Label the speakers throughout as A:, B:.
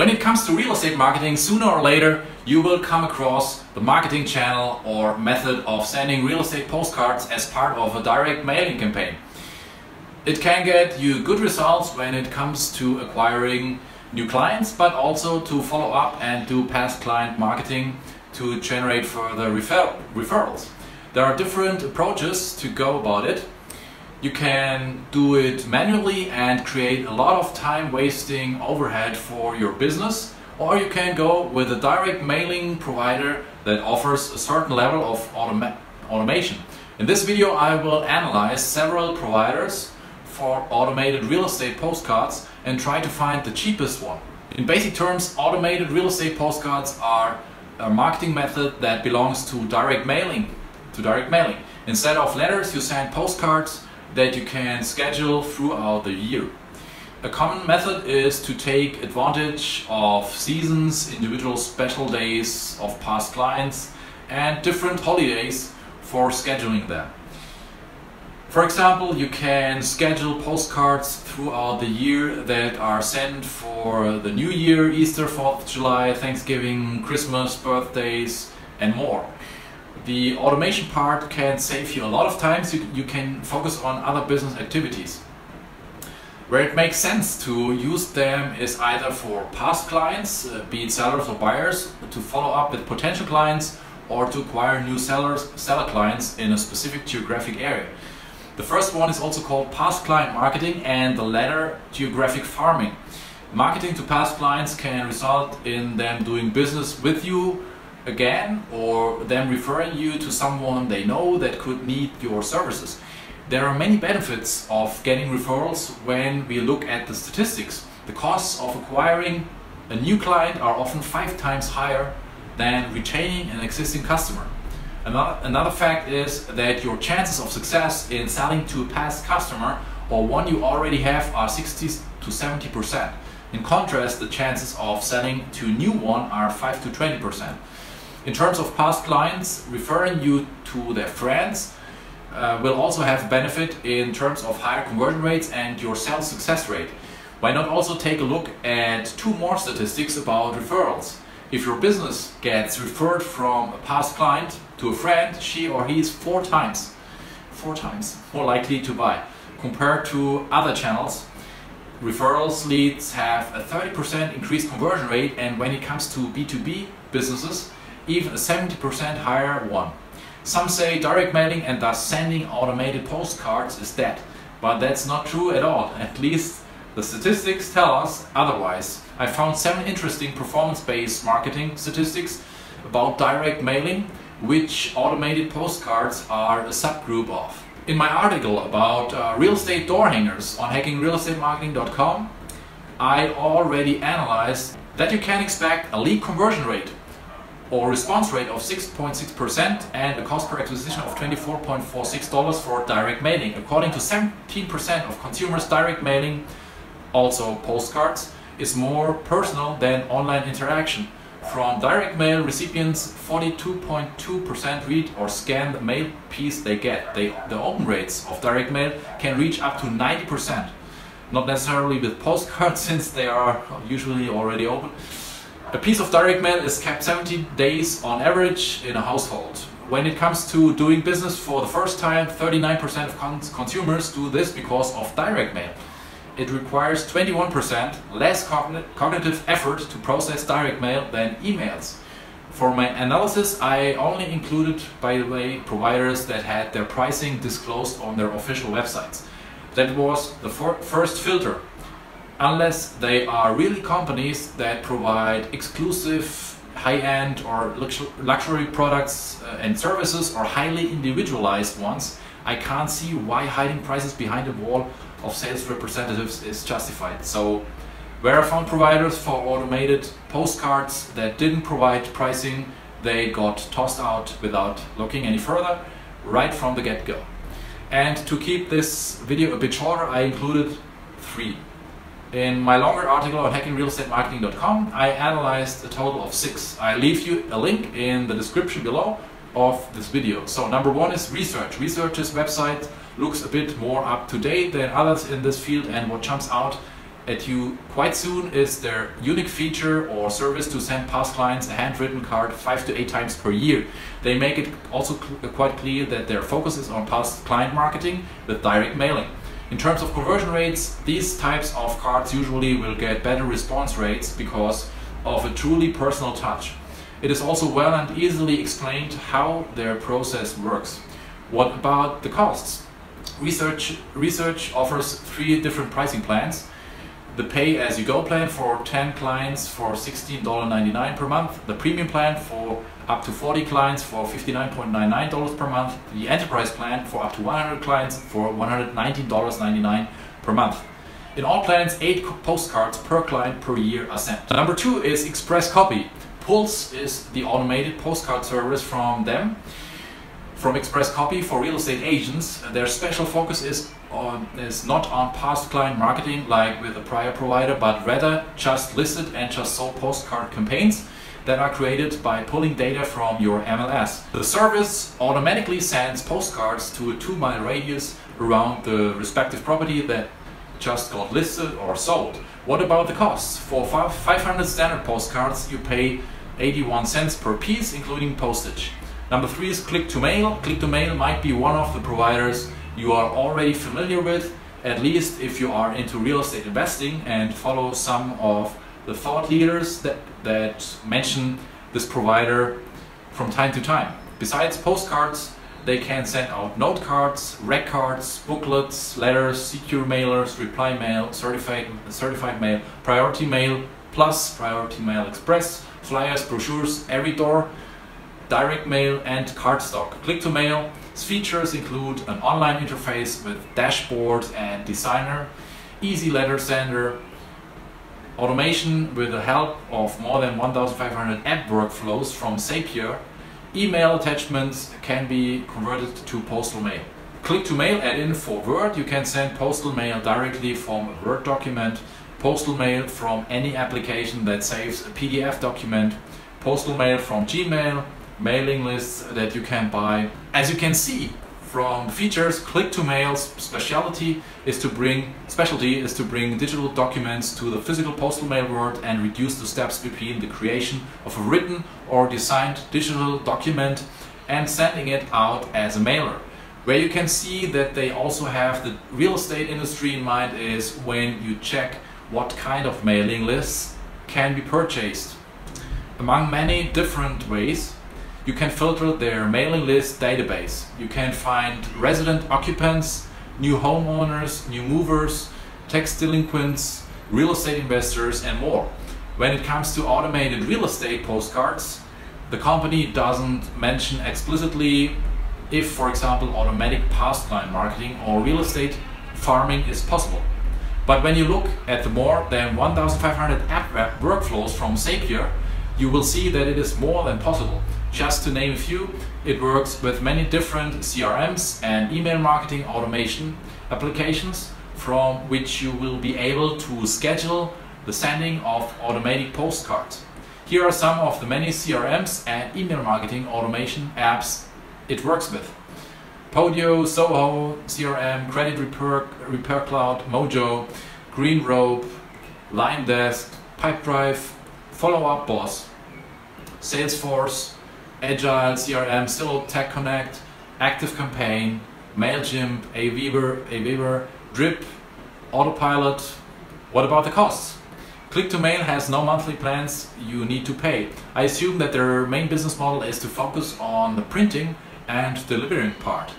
A: When it comes to real estate marketing, sooner or later you will come across the marketing channel or method of sending real estate postcards as part of a direct mailing campaign. It can get you good results when it comes to acquiring new clients, but also to follow up and do past client marketing to generate further refer referrals. There are different approaches to go about it. You can do it manually and create a lot of time wasting overhead for your business or you can go with a direct mailing provider that offers a certain level of automa automation. In this video I will analyze several providers for automated real estate postcards and try to find the cheapest one. In basic terms, automated real estate postcards are a marketing method that belongs to direct mailing. To direct mailing. Instead of letters, you send postcards that you can schedule throughout the year. A common method is to take advantage of seasons, individual special days of past clients and different holidays for scheduling them. For example, you can schedule postcards throughout the year that are sent for the New Year, Easter, 4th of July, Thanksgiving, Christmas, birthdays and more the automation part can save you a lot of time so you can focus on other business activities. Where it makes sense to use them is either for past clients, uh, be it sellers or buyers, to follow up with potential clients or to acquire new sellers, seller clients in a specific geographic area. The first one is also called past client marketing and the latter geographic farming. Marketing to past clients can result in them doing business with you again or them referring you to someone they know that could need your services. There are many benefits of getting referrals when we look at the statistics. The costs of acquiring a new client are often five times higher than retaining an existing customer. Another, another fact is that your chances of success in selling to a past customer or one you already have are 60 to 70 percent. In contrast, the chances of selling to a new one are 5 to 20 percent. In terms of past clients, referring you to their friends uh, will also have benefit in terms of higher conversion rates and your sales success rate. Why not also take a look at two more statistics about referrals? If your business gets referred from a past client to a friend, she or he is four times, four times more likely to buy compared to other channels. Referrals leads have a 30% increased conversion rate and when it comes to B2B businesses, even a 70% higher one. Some say direct mailing and thus sending automated postcards is dead, but that's not true at all, at least the statistics tell us otherwise. I found seven interesting performance-based marketing statistics about direct mailing, which automated postcards are a subgroup of. In my article about uh, real estate door hangers on hackingrealestatemarketing.com, I already analyzed that you can expect a lead conversion rate or response rate of 6.6% and a cost per acquisition of $24.46 for direct mailing. According to 17% of consumers, direct mailing, also postcards, is more personal than online interaction. From direct mail recipients, 42.2% read or scan the mail piece they get. They, the open rates of direct mail can reach up to 90%. Not necessarily with postcards since they are usually already open. A piece of direct mail is kept 70 days on average in a household. When it comes to doing business for the first time, 39% of cons consumers do this because of direct mail. It requires 21% less cogn cognitive effort to process direct mail than emails. For my analysis, I only included, by the way, providers that had their pricing disclosed on their official websites. That was the first filter unless they are really companies that provide exclusive high-end or luxury products uh, and services or highly individualized ones, I can't see why hiding prices behind a wall of sales representatives is justified. So where providers for automated postcards that didn't provide pricing, they got tossed out without looking any further right from the get-go. And to keep this video a bit shorter, I included three in my longer article on hackingrealestatemarketing.com, I analyzed a total of six. I leave you a link in the description below of this video. So number one is research. Research's website looks a bit more up to date than others in this field and what jumps out at you quite soon is their unique feature or service to send past clients a handwritten card five to eight times per year. They make it also quite clear that their focus is on past client marketing with direct mailing. In terms of conversion rates, these types of cards usually will get better response rates because of a truly personal touch. It is also well and easily explained how their process works. What about the costs? Research, research offers three different pricing plans. The pay-as-you-go plan for 10 clients for $16.99 per month. The premium plan for up to 40 clients for $59.99 per month. The enterprise plan for up to 100 clients for $119.99 per month. In all plans, 8 postcards per client per year are sent. Number 2 is Express Copy. Pulse is the automated postcard service from them. From Express Copy for real estate agents, their special focus is on, is not on past client marketing like with the prior provider, but rather just listed and just sold postcard campaigns that are created by pulling data from your MLS. The service automatically sends postcards to a two mile radius around the respective property that just got listed or sold. What about the costs? For 500 standard postcards you pay 81 cents per piece including postage. Number three is Click2Mail. Click to mail might be one of the providers you are already familiar with, at least if you are into real estate investing and follow some of the thought leaders that, that mention this provider from time to time. Besides postcards, they can send out note cards, rec cards, booklets, letters, secure mailers, reply mail, certified, certified mail, priority mail, plus priority mail express, flyers, brochures, every door, direct mail and cardstock. Click2Mail features include an online interface with dashboard and designer, easy letter sender, automation with the help of more than 1500 app workflows from Zapier, email attachments can be converted to postal mail. Click2Mail add-in for Word, you can send postal mail directly from a Word document, postal mail from any application that saves a PDF document, postal mail from Gmail, mailing lists that you can buy. As you can see from features, Click2Mail's specialty is to bring specialty is to bring digital documents to the physical postal mail world and reduce the steps between the creation of a written or designed digital document and sending it out as a mailer. Where you can see that they also have the real estate industry in mind is when you check what kind of mailing lists can be purchased. Among many different ways, you can filter their mailing list database. You can find resident occupants, new homeowners, new movers, tax delinquents, real estate investors, and more. When it comes to automated real estate postcards, the company doesn't mention explicitly if, for example, automatic past client marketing or real estate farming is possible. But when you look at the more than 1,500 app workflows from Zapier, you will see that it is more than possible. Just to name a few, it works with many different CRMs and email marketing automation applications from which you will be able to schedule the sending of automatic postcards. Here are some of the many CRMs and email marketing automation apps it works with. Podio, Zoho, CRM, Credit Repair, Repair Cloud, Mojo, Green Rope, LionDesk, Pipedrive, Follow Up Boss, Salesforce, Agile, CRM, Zillow Tech Connect, Active Campaign, MailChimp, Aweber, Aweber, Drip, Autopilot. What about the costs? Click2Mail has no monthly plans you need to pay. I assume that their main business model is to focus on the printing and delivering part.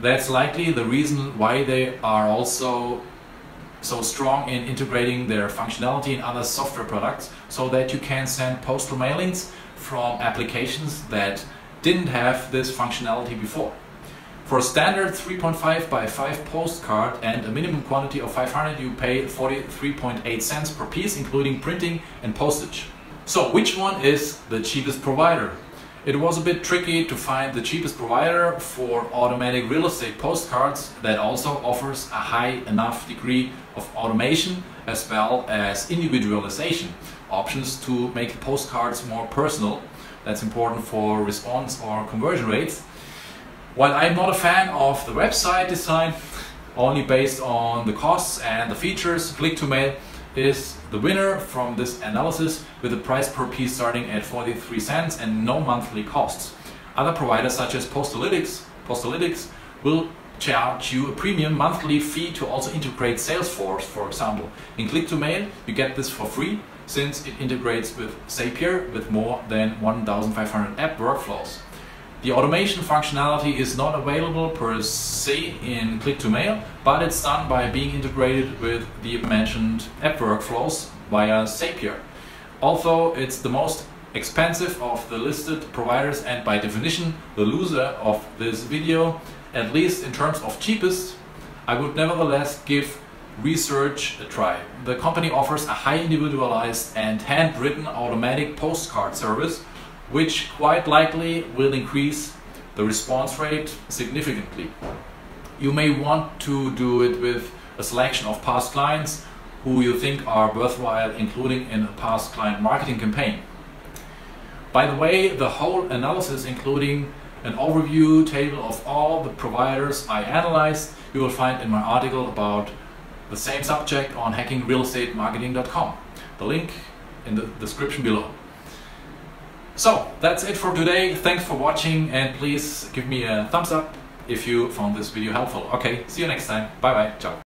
A: That's likely the reason why they are also so strong in integrating their functionality in other software products so that you can send postal mailings from applications that didn't have this functionality before. For a standard 3.5 by 5 postcard and a minimum quantity of 500 you pay 43.8 cents per piece including printing and postage. So which one is the cheapest provider? It was a bit tricky to find the cheapest provider for automatic real estate postcards that also offers a high enough degree of automation as well as individualization options to make the postcards more personal. That's important for response or conversion rates. While I'm not a fan of the website design, only based on the costs and the features, Click2Mail is the winner from this analysis with a price per piece starting at 43 cents and no monthly costs. Other providers such as Postalytics, Postalytics will charge you a premium monthly fee to also integrate Salesforce, for example. In Click2Mail, you get this for free since it integrates with Zapier with more than 1,500 app workflows. The automation functionality is not available per se in Click2Mail, but it's done by being integrated with the mentioned app workflows via Zapier. Although it's the most expensive of the listed providers and by definition the loser of this video, at least in terms of cheapest, I would nevertheless give research a try. The company offers a high individualized and handwritten automatic postcard service which quite likely will increase the response rate significantly. You may want to do it with a selection of past clients who you think are worthwhile including in a past client marketing campaign. By the way, the whole analysis including an overview table of all the providers I analyzed you will find in my article about the same subject on hackingrealestatemarketing.com. The link in the description below. So that's it for today. Thanks for watching and please give me a thumbs up if you found this video helpful. Okay, see you next time. Bye bye. Ciao.